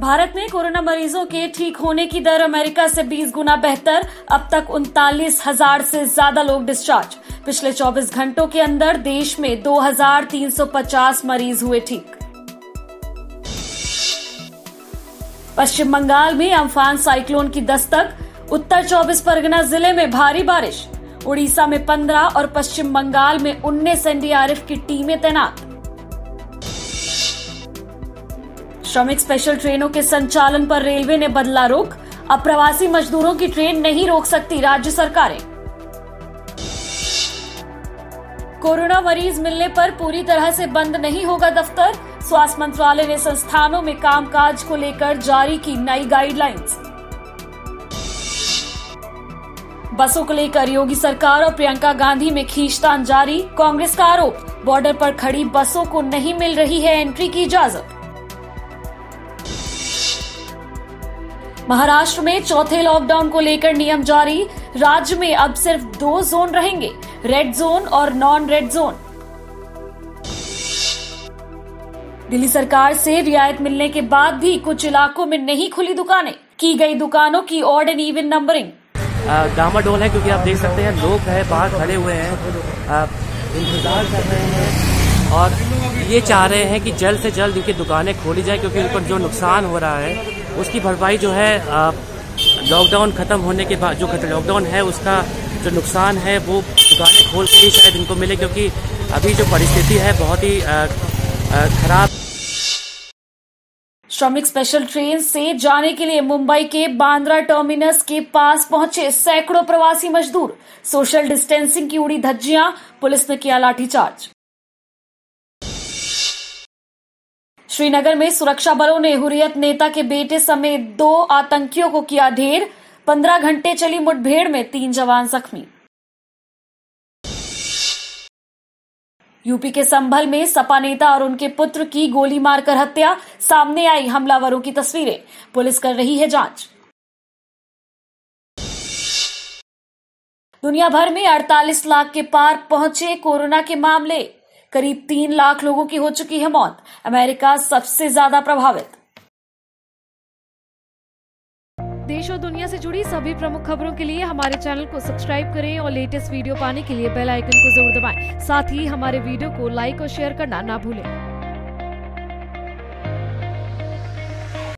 भारत में कोरोना मरीजों के ठीक होने की दर अमेरिका से 20 गुना बेहतर अब तक उनतालीस हज़ार से ज़्यादा लोग डिस्चार्ज पिछले 24 घंटों के अंदर देश में 2,350 मरीज़ हुए ठीक। पश्चिम बंगाल में अम्फान साइक्लोन की दस्तक उत्तर 24 परगना ज़िले में भारी बारिश। उड़ीसा में 15 और पश्चिम बंगाल में 19 एनडीआरएफ की टीमें तैनात। श्रमिक स्पेशल ट्रेनों के संचालन पर रेलवे ने बदला रुख अब प्रवासी मजदूरों की ट्रेन नहीं रोक सकती राज्य सरकारें। कोरोना मरीज़ मिलने पर पूरी तरह से बंद नहीं होगा दफ्तर। स्वास्थ्य मंत्रालय ने संस्थानों में कामकाज को लेकर जारी की नई गाइडलाइंस। बसों को लेकर योगी सरकार और प्रियंका गांधी में खींचतान जारी। कांग्रेस का आरोप, बॉर्डर पर खड़ी बसों को नहीं मिल रही है एंट्री की इजाज़त। महाराष्ट्र में चौथे लॉकडाउन को लेकर नियम जारी। राज्य में अब सिर्फ़ दो जोन रहेंगे रेड जोन और नॉन रेड जोन दिल्ली सरकार से रियायत मिलने के बाद भी कुछ इलाकों में नहीं खुली दुकानें। की गई दुकानों की ऑड एंड इवन नंबरिंग डामाडोल है क्योंकि आप देख सकते हैं, लोग है, बाहर खड़े हुए हैं इंतज़ार कर रहे हैं। और ये चाह रहे हैं कि जल्द से जल्द इनकी दुकानें खोली जाए क्योंकि पर जो नुकसान हो रहा है उसकी भरपाई जो है लॉकडाउन खत्म होने के बाद, जो लॉकडाउन है, उसका जो नुकसान है, वो दुकानें खोल के ही शायद इनको मिले क्योंकि अभी जो परिस्थिति है, बहुत ही खराब। श्रमिक स्पेशल ट्रेन से जाने के लिए मुंबई के बांद्रा टर्मिनस के पास पहुँचे सैकड़ों प्रवासी मजदूर। सोशल डिस्टेंसिंग की उड़ी धज्जियाँ, पुलिस ने किया लाठीचार्ज। श्रीनगर में सुरक्षा बलों ने हुरियत नेता के बेटे समेत दो आतंकियों को किया ढेर। पंद्रह घंटे चली मुठभेड़ में तीन जवान जख्मी। यूपी के संभल में सपा नेता और उनके पुत्र की गोली मारकर हत्या। सामने आई हमलावरों की तस्वीरें। पुलिस कर रही है जाँच। दुनिया भर में 48 लाख के पार पहुँचे कोरोना के मामले। करीब तीन लाख लोगों की हो चुकी है मौत अमेरिका सबसे ज़्यादा प्रभावित देश और दुनिया से जुड़ी सभी प्रमुख खबरों के लिए हमारे चैनल को सब्सक्राइब करें और लेटेस्ट वीडियो पाने के लिए बेल आइकन को ज़रूर दबाएँ। साथ ही हमारे वीडियो को लाइक और शेयर करना ना भूलें।